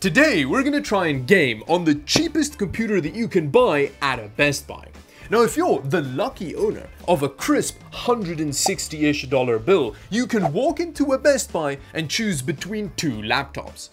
Today, we're gonna try and game on the cheapest computer that you can buy at a Best Buy. Now, if you're the lucky owner of a crisp 160-ish dollar bill, you can walk into a Best Buy and choose between two laptops.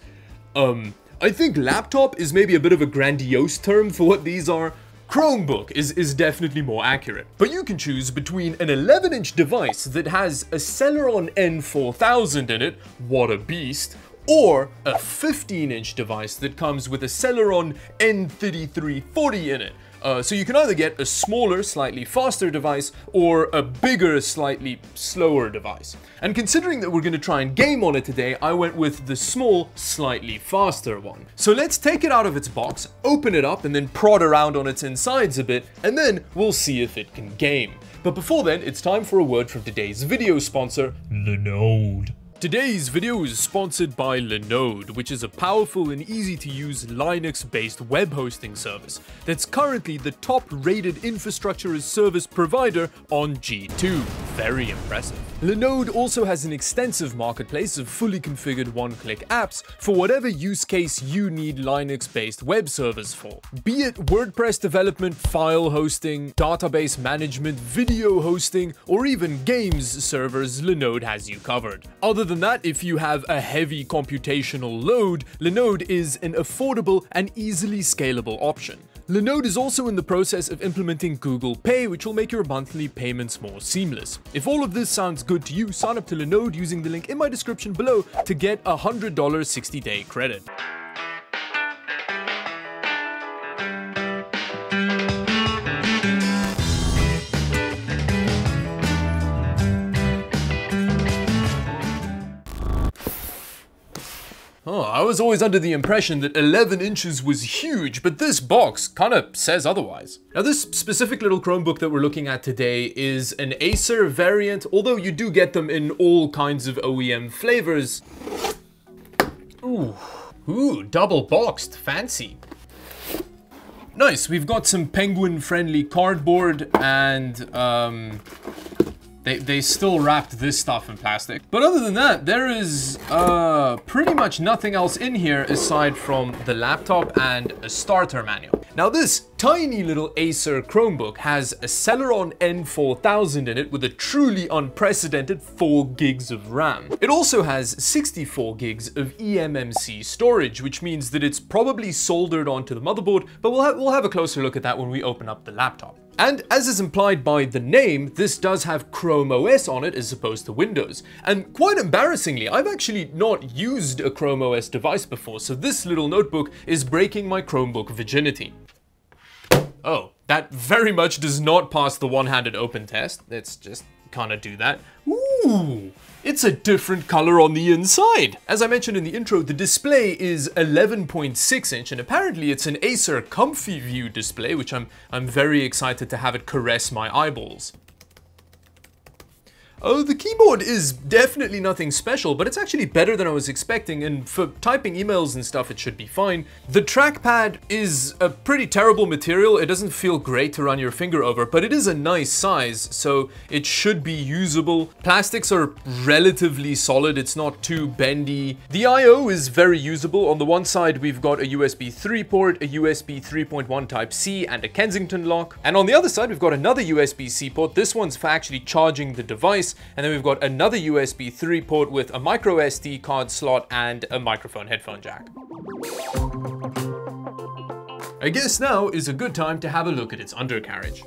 Um, I think laptop is maybe a bit of a grandiose term for what these are. Chromebook is, is definitely more accurate. But you can choose between an 11-inch device that has a Celeron N4000 in it, what a beast, or a 15-inch device that comes with a Celeron N3340 in it. Uh, so you can either get a smaller, slightly faster device or a bigger, slightly slower device. And considering that we're going to try and game on it today, I went with the small, slightly faster one. So let's take it out of its box, open it up, and then prod around on its insides a bit, and then we'll see if it can game. But before then, it's time for a word from today's video sponsor, Linode. Today's video is sponsored by Linode, which is a powerful and easy to use Linux based web hosting service that's currently the top rated infrastructure as service provider on G2. Very impressive. Linode also has an extensive marketplace of fully configured one click apps for whatever use case you need Linux based web servers for. Be it WordPress development, file hosting, database management, video hosting, or even games servers, Linode has you covered. Other than that, if you have a heavy computational load, Linode is an affordable and easily scalable option. Linode is also in the process of implementing Google Pay, which will make your monthly payments more seamless. If all of this sounds good to you, sign up to Linode using the link in my description below to get a $100 60-day credit. Was always under the impression that 11 inches was huge, but this box kind of says otherwise. Now this specific little Chromebook that we're looking at today is an Acer variant, although you do get them in all kinds of OEM flavors. Ooh, ooh, double boxed, fancy. Nice, we've got some penguin friendly cardboard and um, they, they still wrapped this stuff in plastic. But other than that, there is uh, pretty much nothing else in here aside from the laptop and a starter manual. Now this tiny little Acer Chromebook has a Celeron N4000 in it with a truly unprecedented 4 gigs of RAM. It also has 64 gigs of eMMC storage, which means that it's probably soldered onto the motherboard, but we'll, ha we'll have a closer look at that when we open up the laptop. And as is implied by the name, this does have Chrome OS on it as opposed to Windows. And quite embarrassingly, I've actually not used a Chrome OS device before, so this little notebook is breaking my Chromebook virginity. Oh, that very much does not pass the one-handed open test. Let's just kind of do that. Ooh, it's a different color on the inside. As I mentioned in the intro, the display is 11.6 inch and apparently it's an Acer Comfy View display, which I'm, I'm very excited to have it caress my eyeballs. Oh, the keyboard is definitely nothing special, but it's actually better than I was expecting, and for typing emails and stuff, it should be fine. The trackpad is a pretty terrible material. It doesn't feel great to run your finger over, but it is a nice size, so it should be usable. Plastics are relatively solid. It's not too bendy. The I.O. is very usable. On the one side, we've got a USB 3 port, a USB 3.1 Type-C, and a Kensington lock. And on the other side, we've got another USB-C port. This one's for actually charging the device and then we've got another USB 3 port with a micro SD card slot and a microphone headphone jack. I guess now is a good time to have a look at its undercarriage.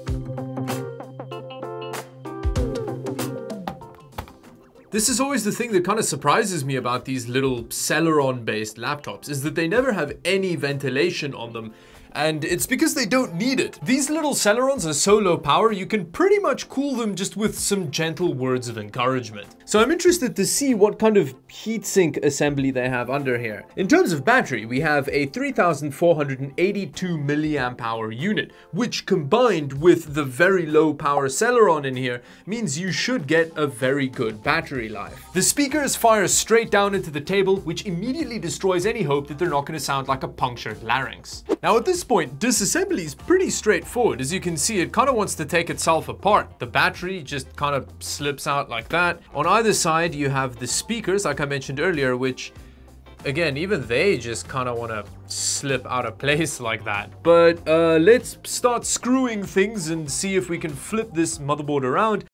This is always the thing that kind of surprises me about these little Celeron based laptops is that they never have any ventilation on them and it's because they don't need it. These little Celerons are so low power, you can pretty much cool them just with some gentle words of encouragement. So I'm interested to see what kind of heatsink assembly they have under here. In terms of battery, we have a 3482 milliamp hour unit, which combined with the very low power Celeron in here, means you should get a very good battery life. The speakers fire straight down into the table, which immediately destroys any hope that they're not going to sound like a punctured larynx. Now at this this point, disassembly is pretty straightforward. As you can see, it kind of wants to take itself apart. The battery just kind of slips out like that. On either side, you have the speakers, like I mentioned earlier, which again, even they just kind of want to slip out of place like that. But uh, let's start screwing things and see if we can flip this motherboard around.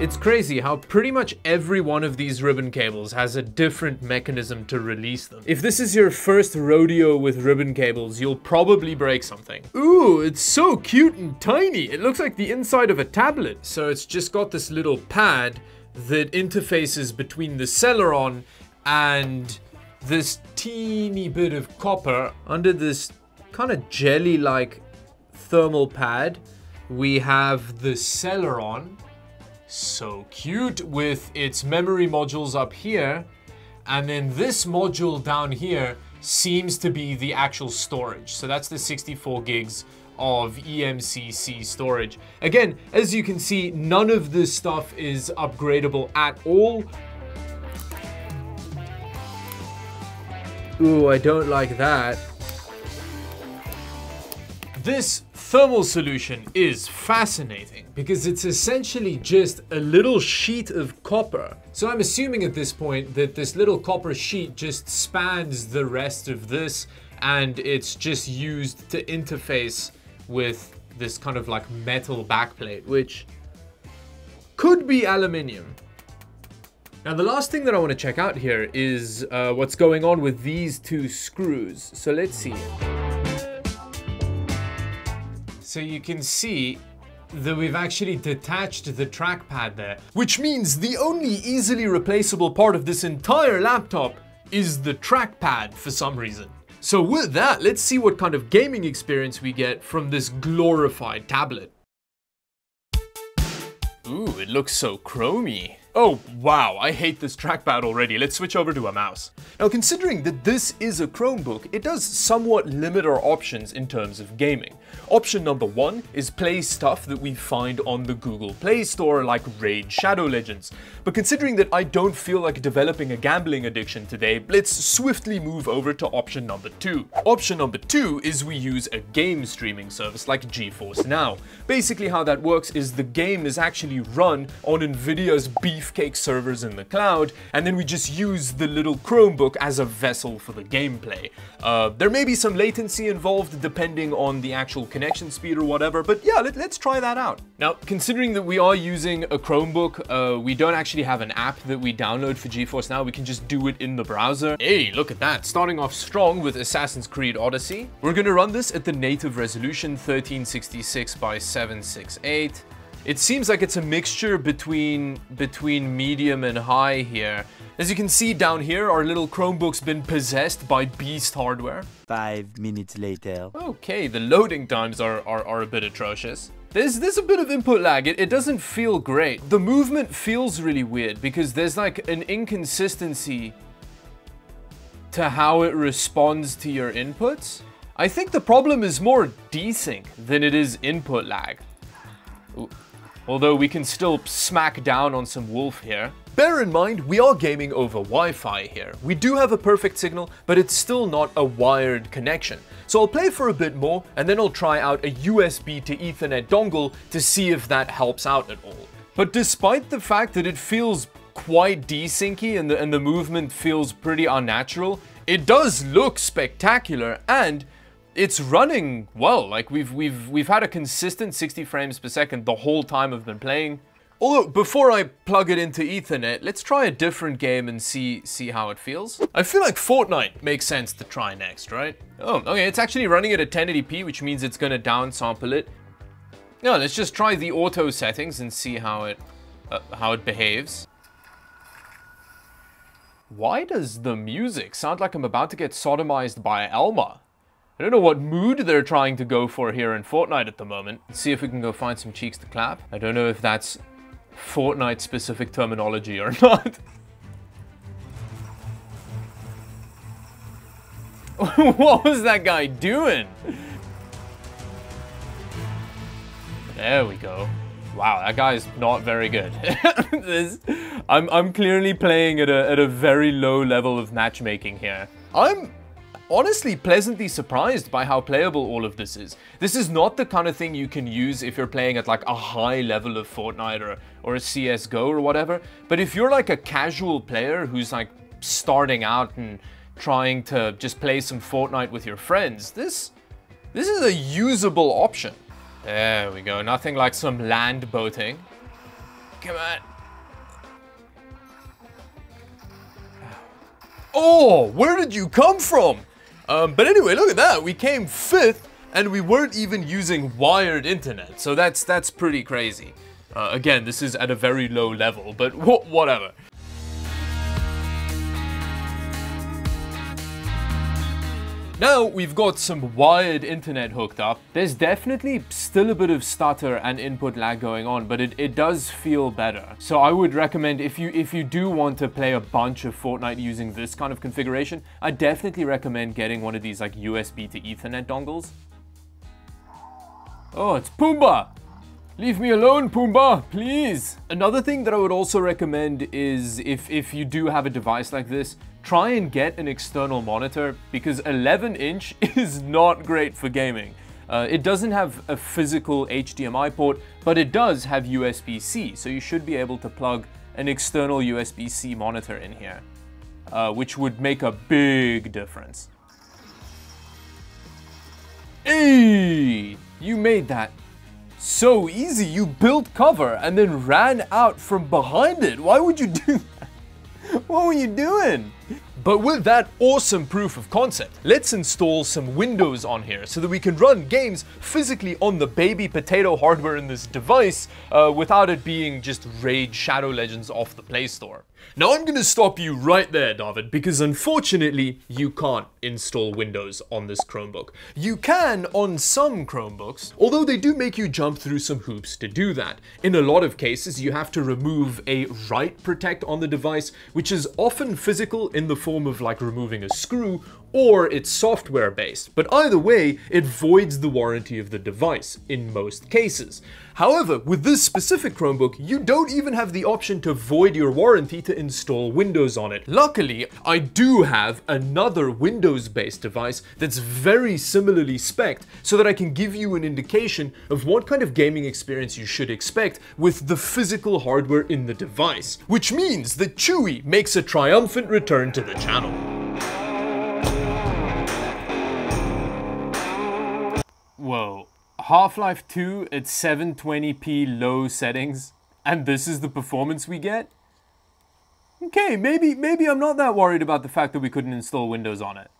It's crazy how pretty much every one of these ribbon cables has a different mechanism to release them. If this is your first rodeo with ribbon cables, you'll probably break something. Ooh, it's so cute and tiny. It looks like the inside of a tablet. So it's just got this little pad that interfaces between the Celeron and this teeny bit of copper under this kind of jelly-like thermal pad. We have the Celeron so cute with its memory modules up here. And then this module down here seems to be the actual storage. So that's the 64 gigs of eMMC storage. Again, as you can see, none of this stuff is upgradable at all. Ooh, I don't like that. This thermal solution is fascinating because it's essentially just a little sheet of copper. So I'm assuming at this point that this little copper sheet just spans the rest of this and it's just used to interface with this kind of like metal backplate, which could be aluminium. Now the last thing that I want to check out here is uh, what's going on with these two screws. So let's see. So you can see that we've actually detached the trackpad there, which means the only easily replaceable part of this entire laptop is the trackpad for some reason. So with that, let's see what kind of gaming experience we get from this glorified tablet. Ooh, it looks so chromy. Oh, wow, I hate this trackpad already. Let's switch over to a mouse. Now, considering that this is a Chromebook, it does somewhat limit our options in terms of gaming. Option number one is play stuff that we find on the Google Play Store like Raid Shadow Legends. But considering that I don't feel like developing a gambling addiction today, let's swiftly move over to option number two. Option number two is we use a game streaming service like GeForce Now. Basically how that works is the game is actually run on Nvidia's beefcake servers in the cloud, and then we just use the little Chromebook as a vessel for the gameplay. Uh, there may be some latency involved depending on the actual connection speed or whatever, but yeah, let, us try that out. Now, considering that we are using a Chromebook, uh, we don't actually have an app that we download for GeForce Now, we can just do it in the browser. Hey, look at that, starting off strong with Assassin's Creed Odyssey. We're gonna run this at the native resolution 1366 by 768. It seems like it's a mixture between between medium and high here. As you can see down here, our little Chromebook's been possessed by beast hardware. Five minutes later. Okay, the loading times are, are, are a bit atrocious. There's, there's a bit of input lag. It, it doesn't feel great. The movement feels really weird because there's like an inconsistency to how it responds to your inputs. I think the problem is more desync than it is input lag. Ooh. Although we can still smack down on some wolf here. Bear in mind, we are gaming over Wi-Fi here. We do have a perfect signal, but it's still not a wired connection. So I'll play for a bit more, and then I'll try out a USB to Ethernet dongle to see if that helps out at all. But despite the fact that it feels quite desyncy and the, and the movement feels pretty unnatural, it does look spectacular and it's running well. Like we've we've we've had a consistent 60 frames per second the whole time I've been playing. Although before I plug it into Ethernet, let's try a different game and see see how it feels. I feel like Fortnite makes sense to try next, right? Oh, okay, it's actually running at a 1080p, which means it's gonna downsample it. No, let's just try the auto settings and see how it uh, how it behaves. Why does the music sound like I'm about to get sodomized by Elma? I don't know what mood they're trying to go for here in Fortnite at the moment. Let's see if we can go find some cheeks to clap. I don't know if that's Fortnite specific terminology or not. what was that guy doing? There we go. Wow, that guy's not very good. this, I'm, I'm clearly playing at a, at a very low level of matchmaking here. I'm honestly pleasantly surprised by how playable all of this is. This is not the kind of thing you can use if you're playing at like a high level of Fortnite or, or a CSGO or whatever. But if you're like a casual player who's like starting out and trying to just play some Fortnite with your friends, this, this is a usable option. There we go, nothing like some land boating. Come on. Oh, where did you come from? Um, but anyway, look at that. We came fifth and we weren't even using wired internet. So that's that's pretty crazy. Uh, again, this is at a very low level, but wh whatever. Now we've got some wired internet hooked up. There's definitely still a bit of stutter and input lag going on, but it, it does feel better. So I would recommend if you if you do want to play a bunch of Fortnite using this kind of configuration, I definitely recommend getting one of these like USB to Ethernet dongles. Oh, it's Pumbaa! Leave me alone, Pumbaa, please. Another thing that I would also recommend is if, if you do have a device like this, try and get an external monitor because 11 inch is not great for gaming. Uh, it doesn't have a physical HDMI port, but it does have USB-C, so you should be able to plug an external USB-C monitor in here, uh, which would make a big difference. Hey, you made that so easy. You built cover and then ran out from behind it. Why would you do that? What were you doing? But with that awesome proof of concept, let's install some Windows on here so that we can run games physically on the baby potato hardware in this device uh, without it being just Raid Shadow Legends off the Play Store. Now I'm gonna stop you right there, Dawid, because unfortunately you can't install Windows on this Chromebook. You can on some Chromebooks, although they do make you jump through some hoops to do that. In a lot of cases, you have to remove a write protect on the device, which is often physical in the form of like removing a screw or it's software based, but either way, it voids the warranty of the device in most cases. However, with this specific Chromebook, you don't even have the option to void your warranty to install Windows on it. Luckily, I do have another Windows-based device that's very similarly spec'd so that I can give you an indication of what kind of gaming experience you should expect with the physical hardware in the device, which means that Chewy makes a triumphant return to the channel. Whoa. Half-Life 2 at 720p low settings, and this is the performance we get? Okay, maybe maybe I'm not that worried about the fact that we couldn't install Windows on it.